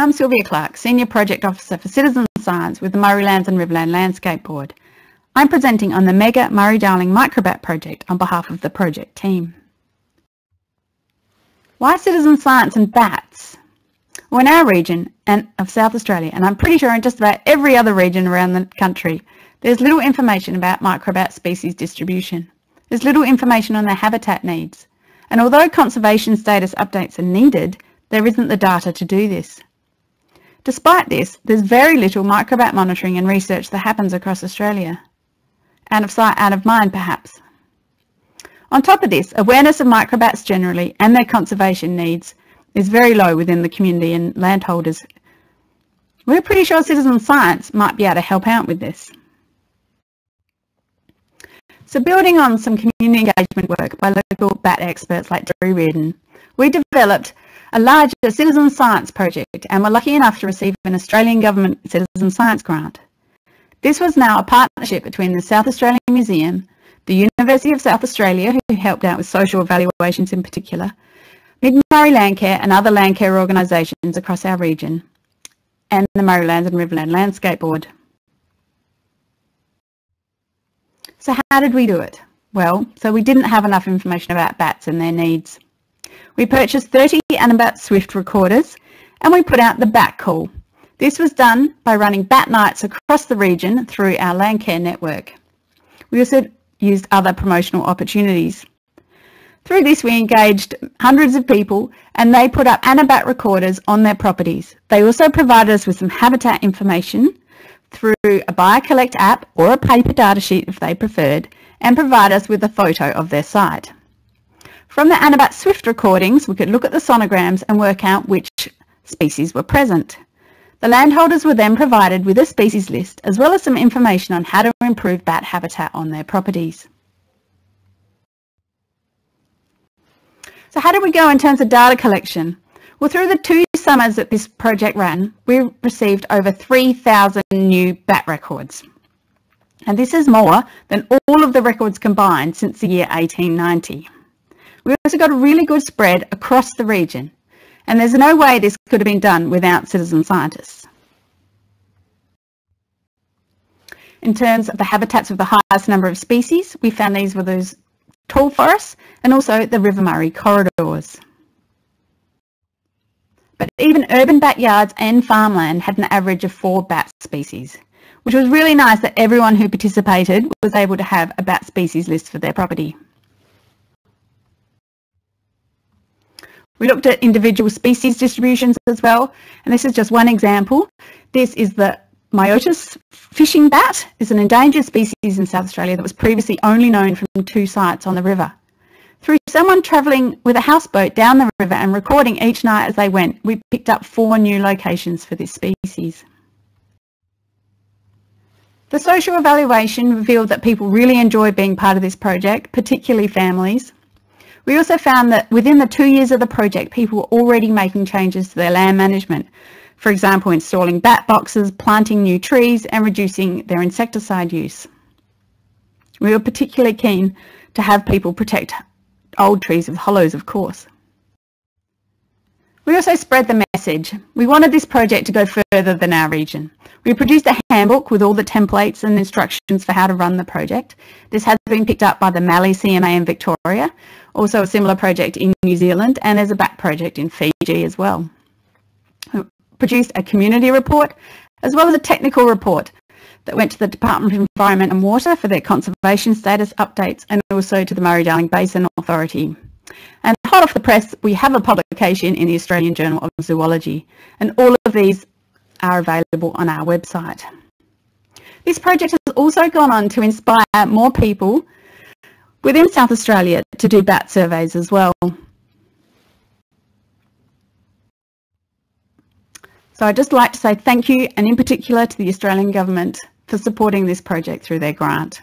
I'm Sylvia Clarke, Senior Project Officer for Citizen Science with the Murraylands and Riverland Landscape Board. I'm presenting on the Mega Murray-Darling Microbat project on behalf of the project team. Why citizen science and bats? Well, in our region and of South Australia, and I'm pretty sure in just about every other region around the country, there's little information about microbat species distribution. There's little information on their habitat needs. And although conservation status updates are needed, there isn't the data to do this. Despite this, there's very little microbat monitoring and research that happens across Australia. Out of sight, out of mind perhaps. On top of this, awareness of microbats generally and their conservation needs is very low within the community and landholders. We're pretty sure citizen science might be able to help out with this. So building on some community engagement work by local bat experts like Drew Reardon, we developed a larger citizen science project and we were lucky enough to receive an Australian Government Citizen Science Grant. This was now a partnership between the South Australian Museum, the University of South Australia, who helped out with social evaluations in particular, Mid-Murray Landcare and other landcare organisations across our region, and the Murraylands and Riverland Landscape Board. So how did we do it? Well, so we didn't have enough information about bats and their needs. We purchased 30 Anabat Swift recorders and we put out the bat call. This was done by running bat nights across the region through our Landcare network. We also used other promotional opportunities. Through this we engaged hundreds of people and they put up Anabat recorders on their properties. They also provided us with some habitat information through a BioCollect app or a paper datasheet if they preferred and provide us with a photo of their site. From the Anabat Swift recordings, we could look at the sonograms and work out which species were present. The landholders were then provided with a species list as well as some information on how to improve bat habitat on their properties. So how did we go in terms of data collection? Well, through the two summers that this project ran, we received over 3,000 new bat records. And this is more than all of the records combined since the year 1890. We also got a really good spread across the region, and there's no way this could have been done without citizen scientists. In terms of the habitats of the highest number of species, we found these were those tall forests and also the River Murray corridors. But even urban backyards and farmland had an average of four bat species, which was really nice that everyone who participated was able to have a bat species list for their property. We looked at individual species distributions as well, and this is just one example. This is the Myotis fishing bat. It's an endangered species in South Australia that was previously only known from two sites on the river. Through someone travelling with a houseboat down the river and recording each night as they went, we picked up four new locations for this species. The social evaluation revealed that people really enjoy being part of this project, particularly families. We also found that within the two years of the project, people were already making changes to their land management. For example, installing bat boxes, planting new trees and reducing their insecticide use. We were particularly keen to have people protect old trees with hollows, of course. We also spread the message. We wanted this project to go further than our region. We produced a handbook with all the templates and instructions for how to run the project. This has been picked up by the Mallee CMA in Victoria, also a similar project in New Zealand, and there's a back project in Fiji as well. We produced a community report as well as a technical report that went to the Department of Environment and Water for their conservation status updates and also to the Murray-Darling Basin Authority. And hot off the press, we have a publication in the Australian Journal of Zoology, and all of these are available on our website. This project has also gone on to inspire more people within South Australia to do bat surveys as well. So I'd just like to say thank you and in particular to the Australian Government for supporting this project through their grant.